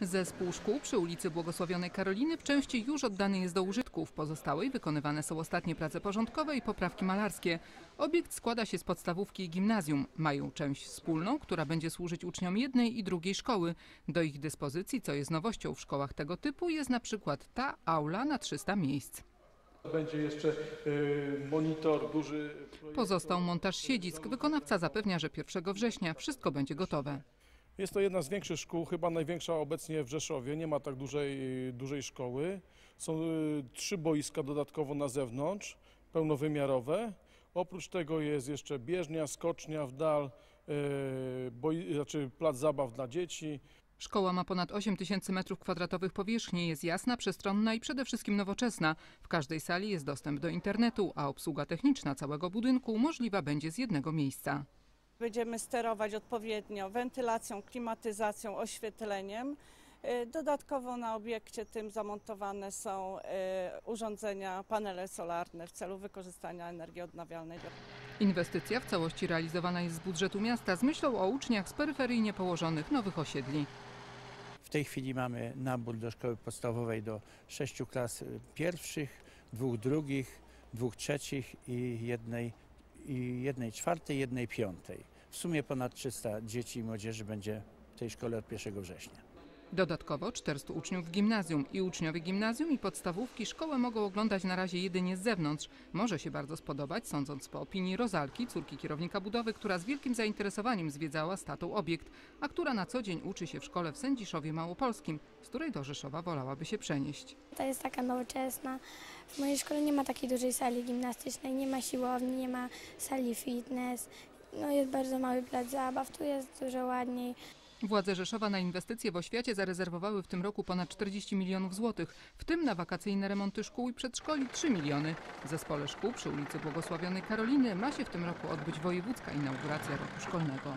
Zespół szkół przy ulicy Błogosławionej Karoliny w części już oddany jest do użytku. W pozostałej wykonywane są ostatnie prace porządkowe i poprawki malarskie. Obiekt składa się z podstawówki i gimnazjum. Mają część wspólną, która będzie służyć uczniom jednej i drugiej szkoły. Do ich dyspozycji, co jest nowością w szkołach tego typu, jest na przykład ta aula na 300 miejsc. Będzie jeszcze y, monitor duży. Pozostał montaż siedzisk. Wykonawca zapewnia, że 1 września wszystko będzie gotowe. Jest to jedna z większych szkół, chyba największa obecnie w Rzeszowie. Nie ma tak dużej, dużej szkoły. Są y, trzy boiska dodatkowo na zewnątrz, pełnowymiarowe. Oprócz tego jest jeszcze bieżnia, skocznia w dal, y, boi, znaczy plac zabaw dla dzieci. Szkoła ma ponad 8 tysięcy metrów kwadratowych powierzchni, jest jasna, przestronna i przede wszystkim nowoczesna. W każdej sali jest dostęp do internetu, a obsługa techniczna całego budynku możliwa będzie z jednego miejsca. Będziemy sterować odpowiednio wentylacją, klimatyzacją, oświetleniem. Y, Dodatkowo na obiekcie tym zamontowane są y, urządzenia, panele solarne w celu wykorzystania energii odnawialnej. Inwestycja w całości realizowana jest z budżetu miasta z myślą o uczniach z peryferyjnie położonych nowych osiedli. W tej chwili mamy nabór do szkoły podstawowej do sześciu klas pierwszych, dwóch drugich, dwóch trzecich i jednej, i jednej czwartej, jednej piątej. W sumie ponad 300 dzieci i młodzieży będzie w tej szkole od 1 września. Dodatkowo 400 uczniów w gimnazjum i uczniowie gimnazjum i podstawówki szkołę mogą oglądać na razie jedynie z zewnątrz. Może się bardzo spodobać, sądząc po opinii Rozalki, córki kierownika budowy, która z wielkim zainteresowaniem zwiedzała statą obiekt, a która na co dzień uczy się w szkole w Sędziszowie Małopolskim, z której do Rzeszowa wolałaby się przenieść. Ta jest taka nowoczesna. W mojej szkole nie ma takiej dużej sali gimnastycznej, nie ma siłowni, nie ma sali fitness. No jest bardzo mały plac zabaw, tu jest dużo ładniej. Władze Rzeszowa na inwestycje w oświacie zarezerwowały w tym roku ponad 40 milionów złotych, w tym na wakacyjne remonty szkół i przedszkoli 3 miliony. W zespole szkół przy ulicy Błogosławionej Karoliny ma się w tym roku odbyć wojewódzka inauguracja roku szkolnego.